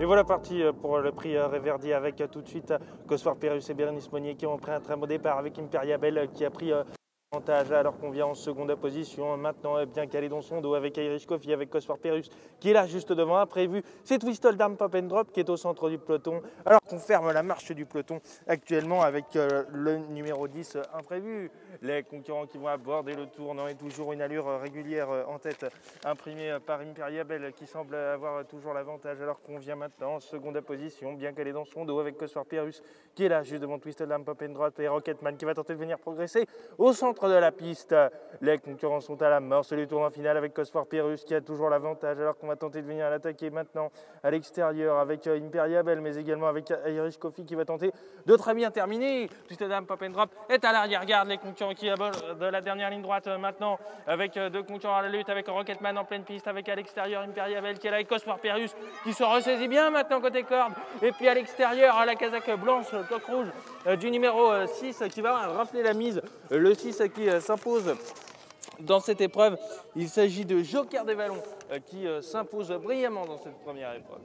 Et voilà parti euh, pour le prix euh, Réverdi avec euh, tout de suite Cosfor Perus et Bérénice Monnier qui ont pris un très beau départ avec Imperia Bell qui a pris avantage alors qu'on vient en seconde position. Maintenant, bien calé dans son dos avec Irish Coffee, avec Cosfor Perus qui est là juste devant. Imprévu, c'est Twistle Dam Pop and Drop qui est au centre du peloton. Alors qu'on ferme la marche du peloton actuellement avec le numéro 10 imprévu. Les concurrents qui vont aborder le tournant et toujours une allure régulière en tête imprimée par Imperia Bell qui semble avoir toujours l'avantage alors qu'on vient maintenant en seconde position, bien calé dans son dos avec Cosfor Perus qui est là juste devant Twistle Dam Pop and Drop et Rocketman qui va tenter de venir progresser au centre de la piste. Les concurrents sont à la mort. C'est le tournoi final avec Cosfor Pérus qui a toujours l'avantage alors qu'on va tenter de venir l'attaquer maintenant à l'extérieur avec euh, Imperiabel mais également avec Irish Coffee qui va tenter de très bien terminer. Dame Pop and Drop est à l'arrière. Regarde les concurrents qui abordent de la dernière ligne droite euh, maintenant avec euh, deux concurrents à la lutte avec Rocketman en pleine piste avec à l'extérieur Imperiabel qui est là avec Cosfor Pérus qui se ressaisit bien maintenant côté corde. Et puis à l'extérieur la casaque blanche, coque rouge du numéro 6 qui va rafler la mise. Le 6 qui euh, s'impose dans cette épreuve. Il s'agit de Joker des Vallons euh, qui euh, s'impose brillamment dans cette première épreuve.